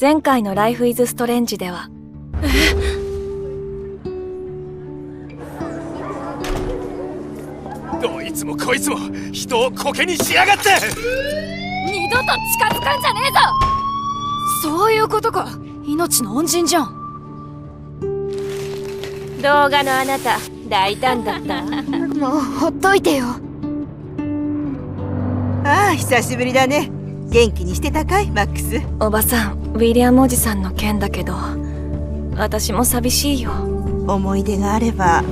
前回のライフイズストレンジでは。どいつもこいつも人をコケにしやがって！二度と近づくんじゃねえぞ！そういうことか。命の恩人じゃん。動画のあなた大胆だった。もうほっといてよ。ああ久しぶりだね。元気にしてたかいマックス。おばさんウィリアムおじさんの件だけど私も寂しいよ。思い出があれば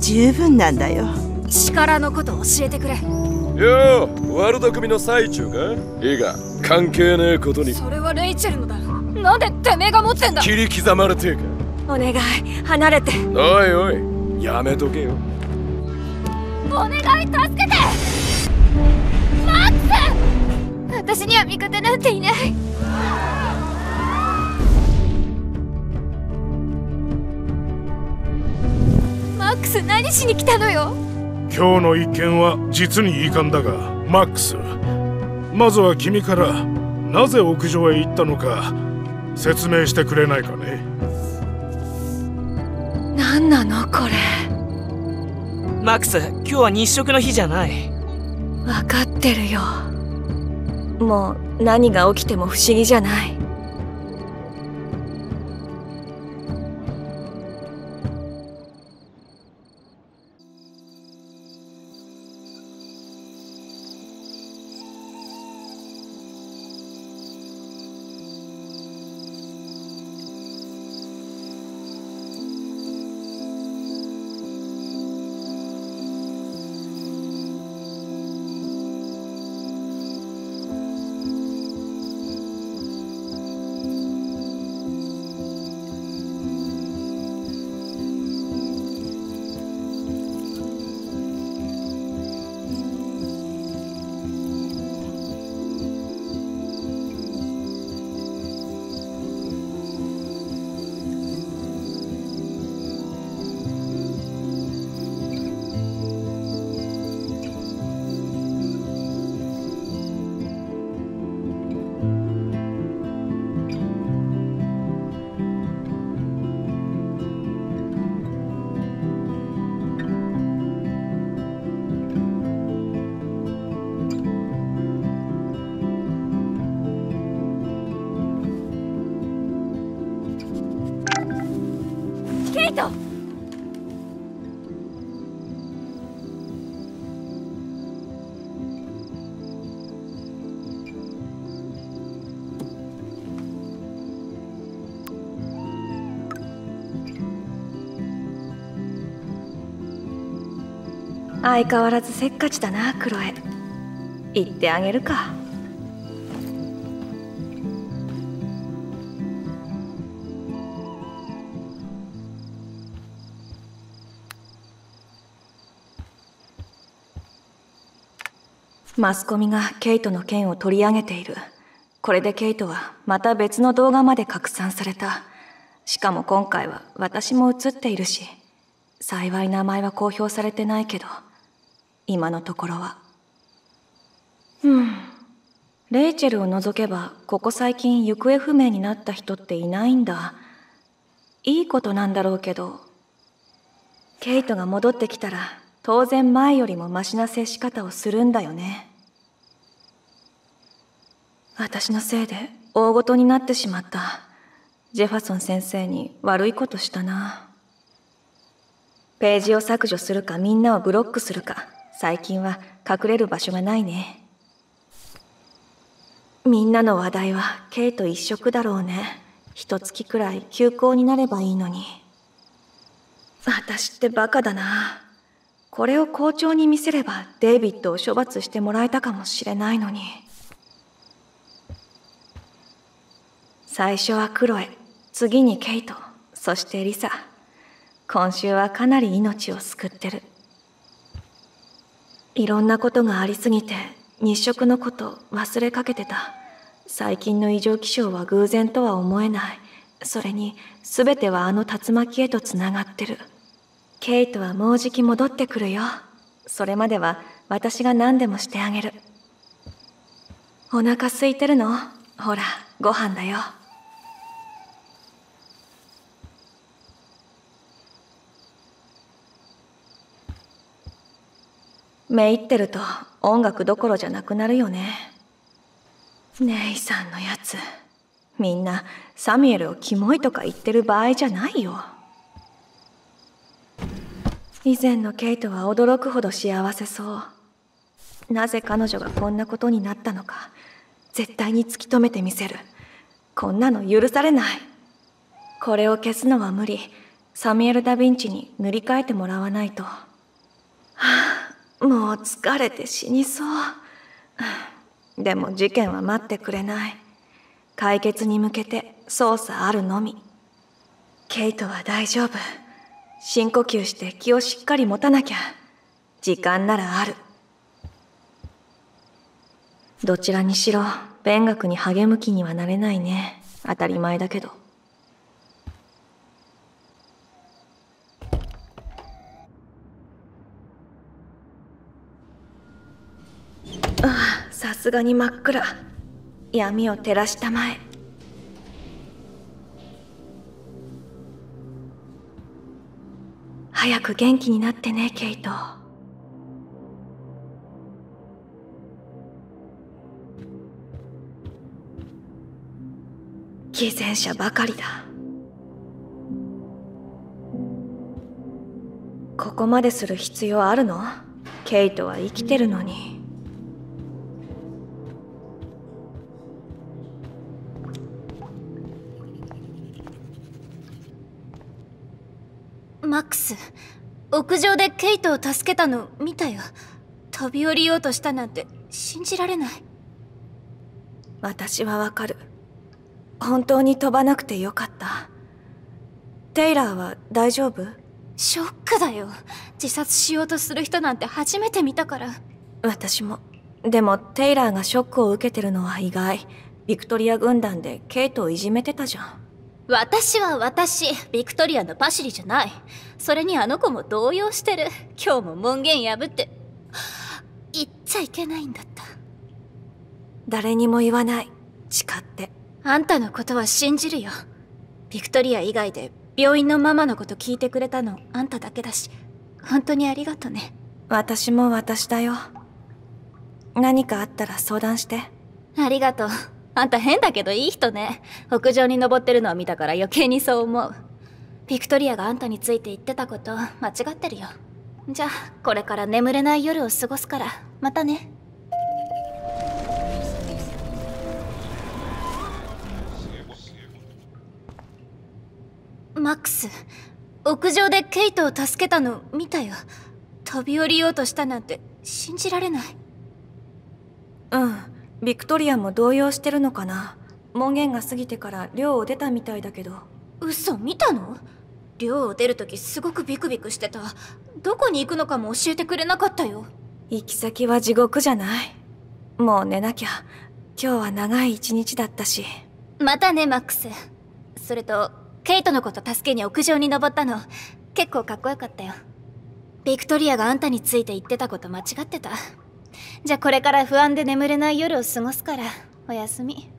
十分なんだよ。力のこと教えてくれ。よう悪巧みの最中か？いいが関係ねえことに。それはレイチェルのだ。なんでてめえが持ってんだ。切り刻まれてえか？お願い離れて。おいおいやめとけよ。お願い助けて。マックス私には味方なんていないス何しに来たのよ？今日の一件は実に遺憾だがマックス。まずは君からなぜ屋上へ行ったのか説明してくれないかね。何なのこれ？マックス今日は日食の日じゃない。分かってるよ。もう何が起きても不思議じゃない相変わらずせっかちだなクロエ。言ってあげるか。マスコミがケイトの件を取り上げている。これでケイトはまた別の動画まで拡散された。しかも今回は私も映っているし幸い名前は公表されてないけど。今のところは。うん。レイチェルを除けばここ最近行方不明になった人っていないんだ。いいことなんだろうけどケイトが戻ってきたら当然前よりもマシな接し方をするんだよね。私のせいで大ごとになってしまった。ジェファソン先生に悪いことしたな。ページを削除するかみんなをブロックするか。最近は隠れる場所がないね。みんなの話題はケイと一色だろうね。一月くらい休校になればいいのに。私ってバカだな。これを校長に見せればデイビッドを処罰してもらえたかもしれないのに。最初はクロエ次にケイトそしてリサ。今週はかなり命を救ってる。いろんなことがありすぎて日食のこと忘れかけてた。最近の異常気象は偶然とは思えない。それに全てはあの竜巻へとつながってる。ケイトはもうじき戻ってくるよ。それまでは私が何でもしてあげる。お腹空いてるの？ほらご飯だよ。めいってると音楽どころじゃなくなるよね。姉さんのやつ。みんなサミュエルをキモいとか言ってる場合じゃないよ。以前のケイトは驚くほど幸せそう。なぜ彼女がこんなことになったのか絶対に突き止めてみせる。こんなの許されない。これを消すのは無理。サミュエル・ダ・ヴィンチに塗り替えてもらわないと。はあもう疲れて死にそう。でも事件は待ってくれない。解決に向けて捜査あるのみ。ケイトは大丈夫。深呼吸して気をしっかり持たなきゃ。時間ならある。どちらにしろ勉学に励む気にはなれないね。当たり前だけどああさすがに真っ暗。闇を照らしたまえ。早く元気になってねケイト。偽善者ばかりだ。ここまでする必要あるの？ケイトは生きてるのに。屋上でケイトを助けたの見たよ。飛び降りようとしたなんて信じられない。私はわかる。本当に飛ばなくてよかった。テイラーは大丈夫？ショックだよ。自殺しようとする人なんて初めて見たから。私も。でもテイラーがショックを受けてるのは意外。ビクトリア軍団でケイトをいじめてたじゃん私は私ビクトリアのパシリじゃない。それにあの子も動揺してる。今日も門限破って。言っちゃいけないんだった。誰にも言わない。誓って。あんたのことは信じるよ。ビクトリア以外で病院のママのこと聞いてくれたのあんただけだし。本当にありがとね。私も私だよ。何かあったら相談して。ありがとうあんた変だけどいい人ね。屋上に登ってるのを見たから余計にそう思う。ビクトリアがあんたについて言ってたこと間違ってるよ。じゃあこれから眠れない夜を過ごすからまたね。マックス屋上でケイトを助けたの見たよ。飛び降りようとしたなんて信じられない。うん。ビクトリアも動揺してるのかな？門限が過ぎてから寮を出たみたいだけど。嘘見たの？寮を出るときすごくビクビクしてた。どこに行くのかも教えてくれなかったよ。行き先は地獄じゃない？もう寝なきゃ。今日は長い一日だったし。またねマックス。それとケイトのこと助けに屋上に登ったの。結構かっこよかったよ。ビクトリアがあんたについて言ってたこと間違ってたじゃあこれから不安で眠れない夜を過ごすからおやすみ。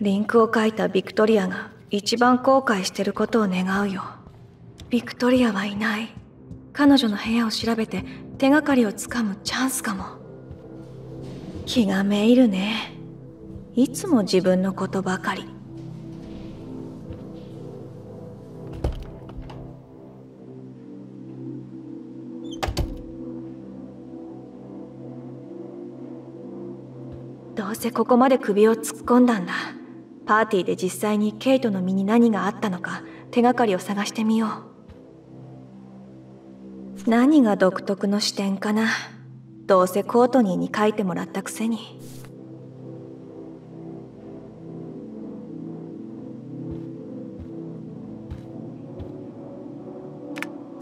リンクを書いたビクトリアが一番後悔してることを願うよ。ビクトリアはいない。彼女の部屋を調べて手がかりをつかむチャンスかも。気がめいるね。いつも自分のことばかり。せここまで首を突っ込んだんだ。パーティーで実際にケイトの身に何があったのか手がかりを探してみよう。何が独特の視点かな。どうせコートニーに書いてもらったくせに。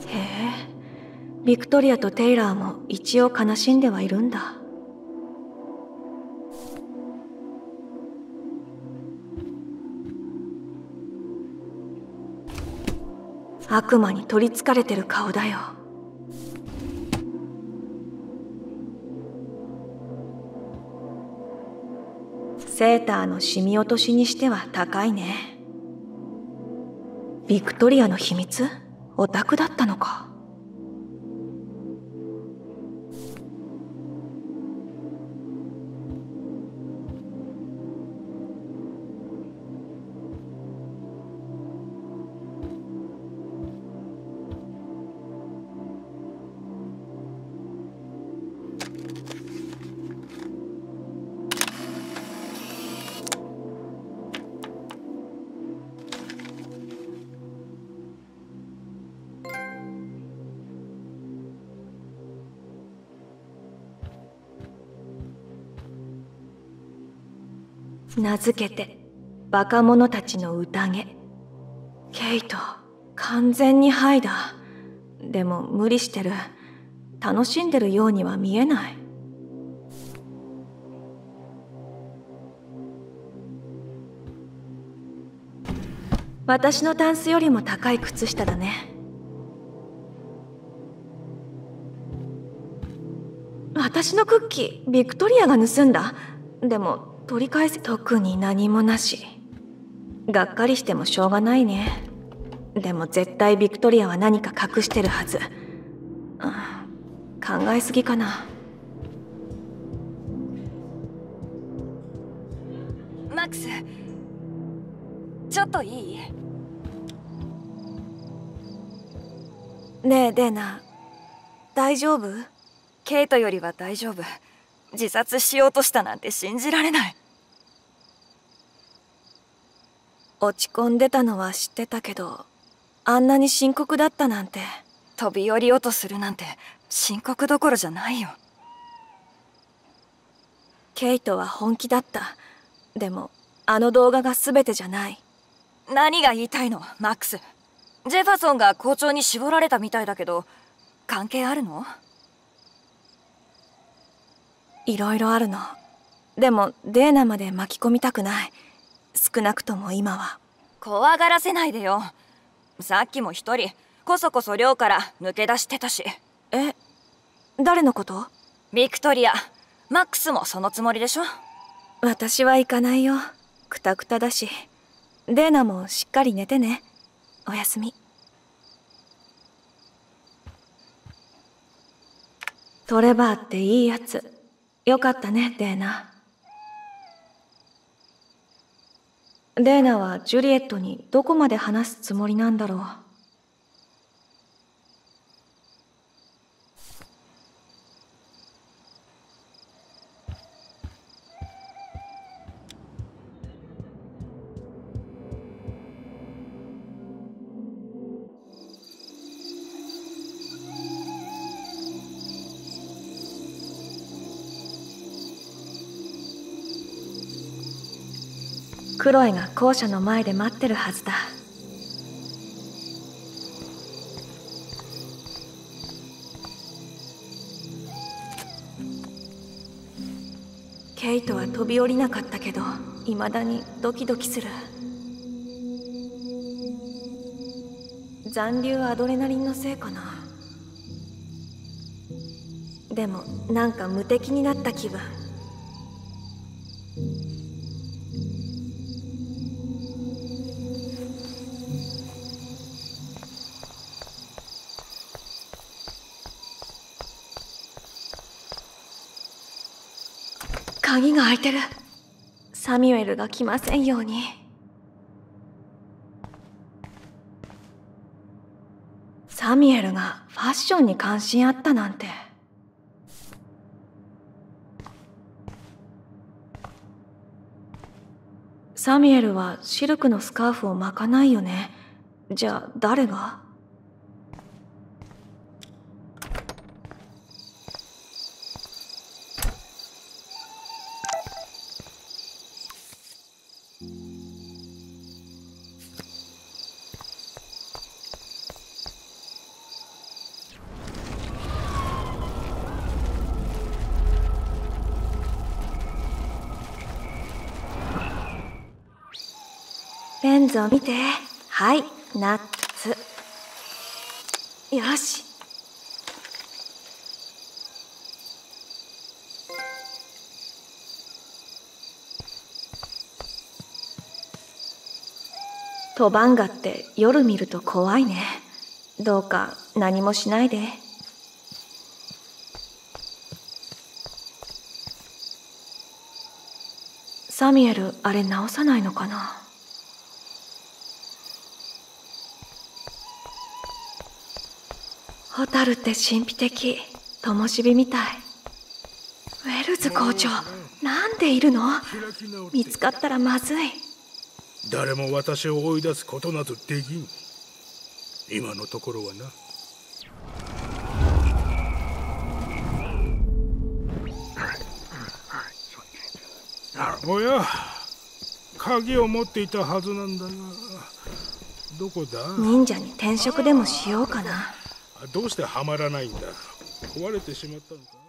へえ。ビクトリアとテイラーも一応悲しんではいるんだ。悪魔に取りつかれてる顔だよ。セーターの染み落としにしては高いね。ビクトリアの秘密？オタクだったのか。名付けてバカ者たちの宴。ケイト完全にハイだ。でも無理してる。楽しんでるようには見えない。私のタンスよりも高い靴下だね。私のクッキービクトリアが盗んだ。でも取り返せ特に何もなし。がっかりしてもしょうがないね。でも絶対ビクトリアは何か隠してるはず、うん、考えすぎかな。マックスちょっといい？ねえデーナ。大丈夫？ケイトよりは大丈夫自殺しようとしたなんて信じられない。落ち込んでたのは知ってたけどあんなに深刻だったなんて飛び降りようとするなんて深刻どころじゃないよ。ケイトは本気だった。でもあの動画が全てじゃない。何が言いたいのマックス？ジェファソンが校長に絞られたみたいだけど関係あるの？いろいろあるの。でもデーナまで巻き込みたくない。少なくとも今は。怖がらせないでよ。さっきも一人こそこそ寮から抜け出してたし。え誰のこと？ビクトリア。マックスもそのつもりでしょ？私は行かないよ。くたくただし。デーナもしっかり寝てね。おやすみ。トレバーっていいやつよかったねデーナ。デーナはジュリエットにどこまで話すつもりなんだろう。クロエが校舎の前で待ってるはずだ。ケイトは飛び降りなかったけど未だにドキドキする。残留アドレナリンのせいかな。でもなんか無敵になった気分。鍵が開いてる。サミュエルが来ませんように。サミュエルがファッションに関心あったなんて。サミュエルはシルクのスカーフを巻かないよね。じゃあ誰が？レンズを見て。はい。ナッツ。よし。トバンガって夜見ると怖いね。どうか何もしないで。サミエルあれ直さないのかな？ホタルって神秘的。灯火みたい。ウェルズ校長なんでいるの？見つかったらまずい。誰も私を追い出すことなどできん。今のところはな。おや鍵を持っていたはずなんだがどこだ？忍者に転職でもしようかなどうしてはまらないんだ。壊れてしまったのか